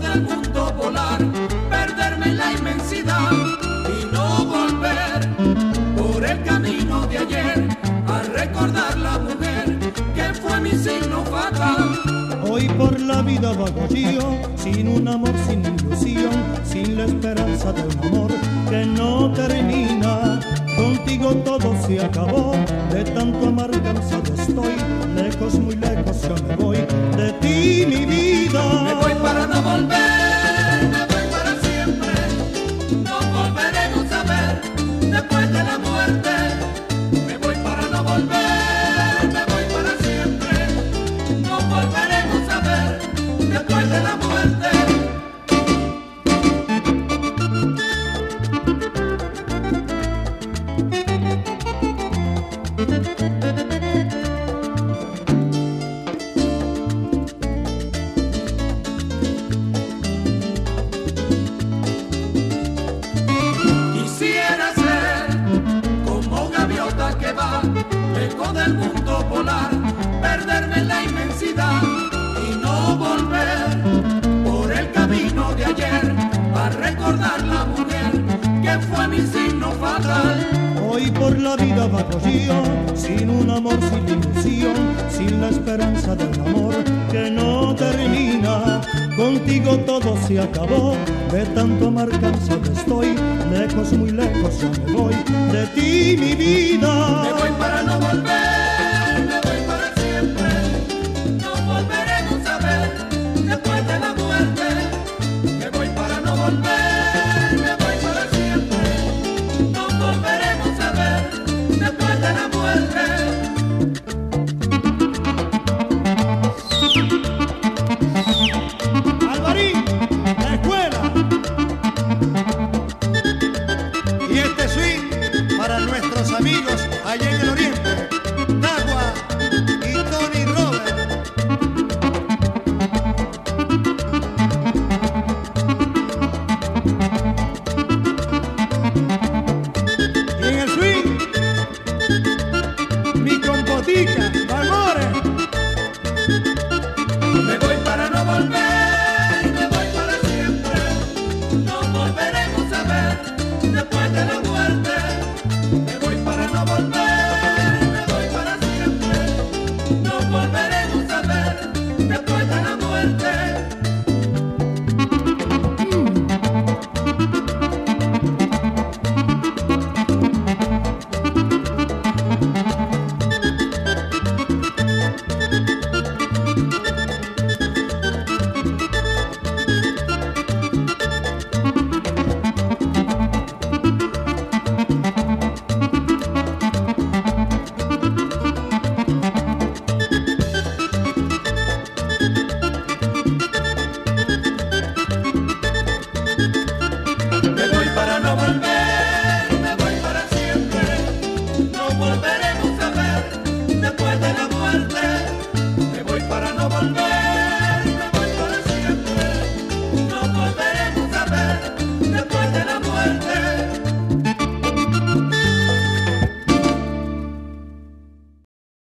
del mundo volar, perderme en la inmensidad y no volver por el camino de ayer a recordar la mujer que fue mi signo fatal. Hoy por la vida vago yo, sin un amor, sin ilusión, sin la esperanza de un amor que no termina. Contigo todo se acabó, de tanto amar cansado estoy, lejos, muy del mundo volar, perderme en la inmensidad sin un amor, sin ilusión, sin la esperanza de un amor que no termina. Contigo todo se acabó, de tanto amar cansado estoy, lejos, muy lejos yo me voy de ti mi vida. Me voy para no volver, me voy para siempre, no volveremos a ver después de la muerte. Me voy para no volver, mi